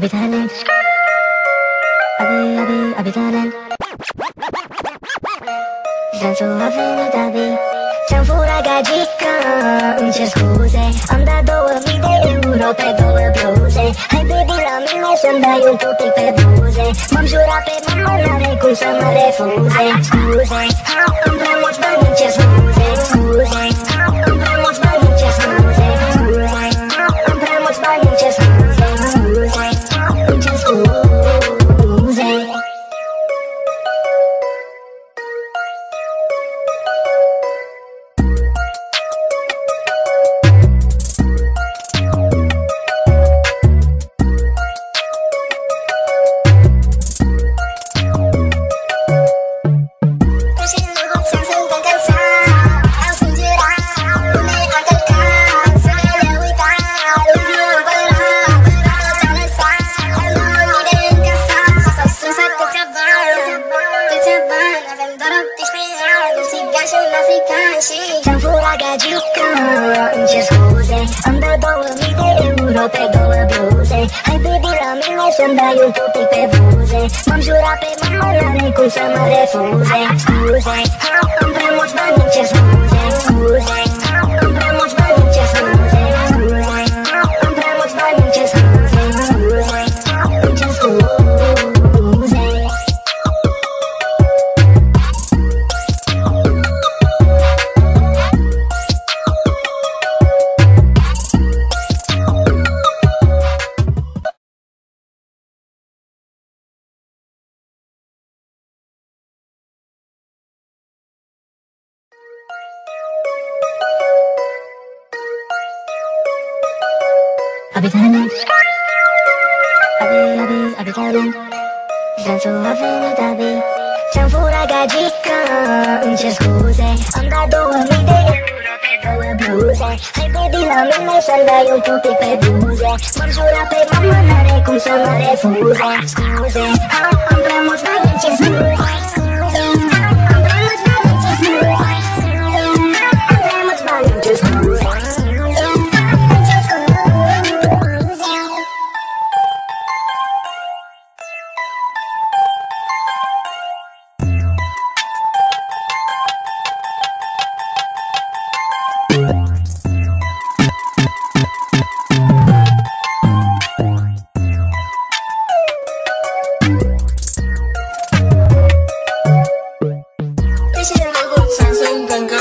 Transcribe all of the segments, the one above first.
abitare Abi, abi, abitare Senso affinità C'è un furagagica Non c'è scuse Am dat două mii de euro pe două bluze. Hai baby la mine să-mi dai un pupic pe buze. M-am jurat pe mama, n-are cum să mă refuze. Scuze, gasto na ficante C'è un furagagica Non c'è scuse Am dat două mii de euro pe două bluze Hai baby la mine să-mi dai un pupic pe buze. M-am jurat pe mama, n-are cum să mă refuze. Scuze, am prea mulți bani, îmi cer scuze Scuze, abitare Abi, abi, abitare Senso affinità C'è un furagagica Non c'è scuse Am dat două mii de euro pe două bluze. Hai baby la mine să-mi dai un pupic pe buze. M-am jurat pe mama, n-are cum să mă refuze. Scuze, am, am prea mulți bani, îmi cer scuze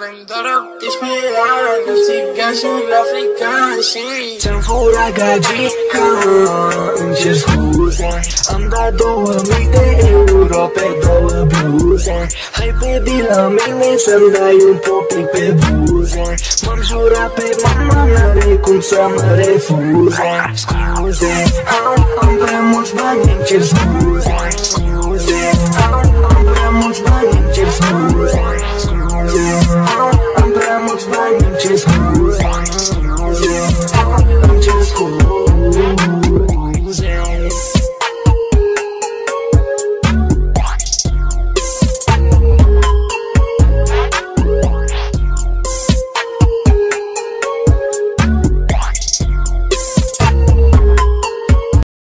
trabalho Vem dar o desesperado Se gajo na fricante C'è un furagagica Non c'è scusa Am dat două mii de euro pe două bluze Hai baby la mine să-mi dai un pupic pe buze. M-am jurat pe mama, n-are cum să mă refuze. Scuze, am, am prea mulți bani, îmi cer scuze. Scuze, am, am